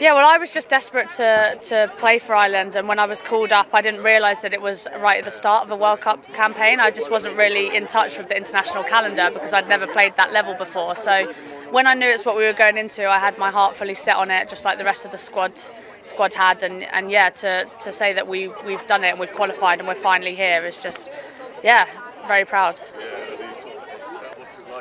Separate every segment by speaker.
Speaker 1: Yeah, well, I was just desperate to, to play for Ireland, and when I was called up, I didn't realise that it was right at the start of a World Cup campaign. I just wasn't really in touch with the international calendar because I'd never played that level before. So when I knew it's what we were going into, I had my heart fully set on it, just like the rest of the squad squad had. And, and yeah, to, to say that we, we've done it and we've qualified and we're finally here is just, yeah, very proud.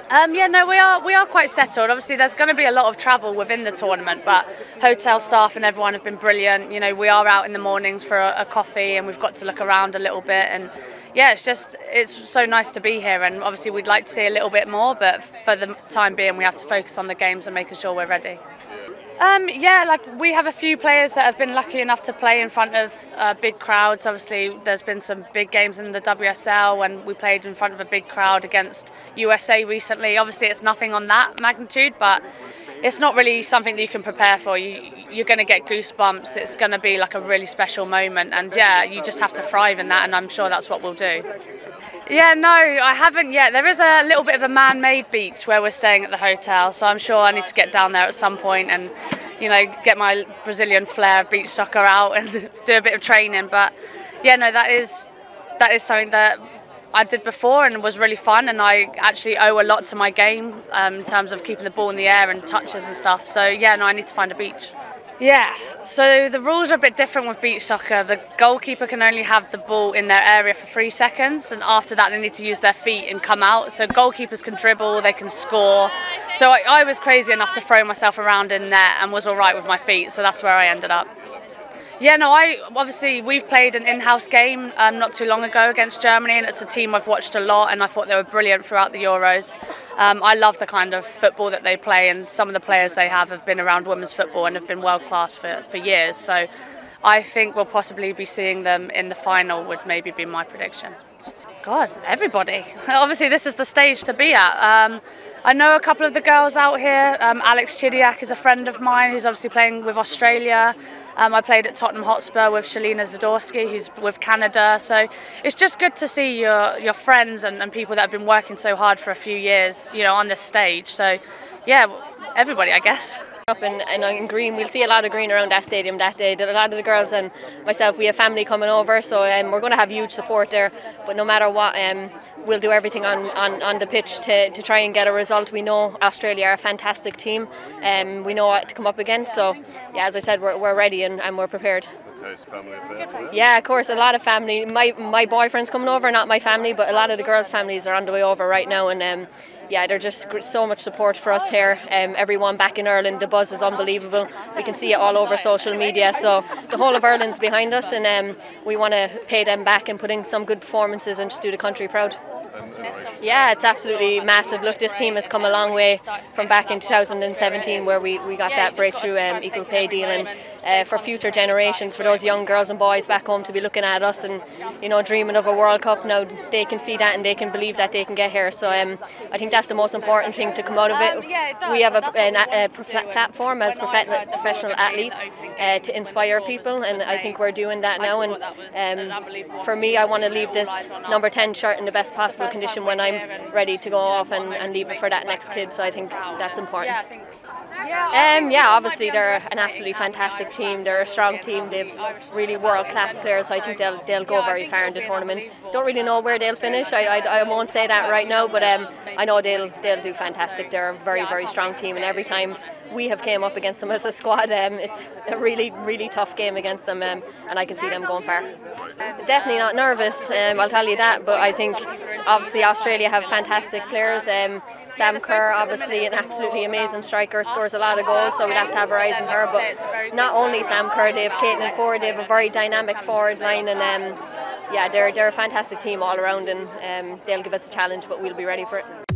Speaker 1: Um, yeah, no, we are we are quite settled. Obviously, there's going to be a lot of travel within the tournament, but hotel staff and everyone have been brilliant. You know, we are out in the mornings for a, a coffee, and we've got to look around a little bit. And yeah, it's just it's so nice to be here. And obviously, we'd like to see a little bit more, but for the time being, we have to focus on the games and making sure we're ready. Um, yeah, like we have a few players that have been lucky enough to play in front of uh, big crowds. Obviously, there's been some big games in the WSL when we played in front of a big crowd against USA recently. Obviously, it's nothing on that magnitude, but it's not really something that you can prepare for. You, you're going to get goosebumps. It's going to be like a really special moment, and yeah, you just have to thrive in that, and I'm sure that's what we'll do. Yeah, no, I haven't yet. There is a little bit of a man-made beach where we're staying at the hotel, so I'm sure I need to get down there at some point and, you know, get my Brazilian flair of beach soccer out and do a bit of training. But yeah, no, that is that is something that I did before and was really fun. And I actually owe a lot to my game um, in terms of keeping the ball in the air and touches and stuff. So yeah, no, I need to find a beach. Yeah, so the rules are a bit different with beach soccer. The goalkeeper can only have the ball in their area for three seconds, and after that, they need to use their feet and come out. So goalkeepers can dribble, they can score. So I, I was crazy enough to throw myself around in net and was all right with my feet, so that's where I ended up. Yeah, no, I obviously we've played an in-house game um, not too long ago against Germany, and it's a team I've watched a lot, and I thought they were brilliant throughout the Euros. Um, I love the kind of football that they play, and some of the players they have have been around women's football and have been world class for, for years. So I think we'll possibly be seeing them in the final. Would maybe be my prediction. God, everybody. Obviously, this is the stage to be at. Um, I know a couple of the girls out here. Um, Alex Chidiac is a friend of mine who's obviously playing with Australia. Um, I played at Tottenham Hotspur with Shelina Zadorsky, who's with Canada. So it's just good to see your your friends and, and people that have been working so hard for a few years, you know, on this stage. So yeah, everybody, I guess
Speaker 2: up in, in, in, green. We'll see a lot of green around that stadium that day. A lot of the girls and myself, we have family coming over, so um, we're going to have huge support there. But no matter what, um, we'll do everything on, on, on the pitch to, to try and get a result. We know Australia are a fantastic team, and um, we know what to come up against. So, yeah, as I said, we're, we're ready and, and we're prepared. Yeah, of course, a lot of family. My my boyfriend's coming over, not my family, but a lot of the girls' families are on the way over right now, and um, yeah, they're just so much support for us here. Um, everyone back in Ireland, the buzz is unbelievable. We can see it all over social media. So the whole of Ireland's behind us, and um, we want to pay them back and put in some good performances and just do the country proud. Yeah, it's absolutely massive. Look, this team has come a long way from back in 2017 where we, we got that breakthrough um, equal pay deal and uh, for future generations, for those young girls and boys back home to be looking at us and you know dreaming of a World Cup now they can see that and they can believe that they can get here. So um, I think that's the most important thing to come out of it. We have a, a, a platform as professional athletes uh, to inspire people and I think we're doing that now and um, for me I want to leave this number 10 shirt in the best possible condition when I'm ready to go off and, and leave it for that next kid so I think that's important. Um, yeah, obviously they're an absolutely fantastic team. They're a strong team. They've really world class players. So I think they'll they'll go very far in the tournament. Don't really know where they'll finish. I, I, I won't say that right now, but um, I know they'll they'll do fantastic. They're a very very strong team, and every time we have came up against them as a squad, um, it's a really really tough game against them, um, and I can see them going far. Definitely not nervous. Um, I'll tell you that, but I think obviously Australia have fantastic players. Um, Sam Kerr, obviously an absolutely amazing striker, scores a lot of goals, so we'd have to have our eyes on her. But not only Sam Kerr, they have Caitlin Foord, they have a very dynamic forward line, and um, yeah, they're they're a fantastic team all around, and um, they'll give us a challenge, but we'll be ready for it.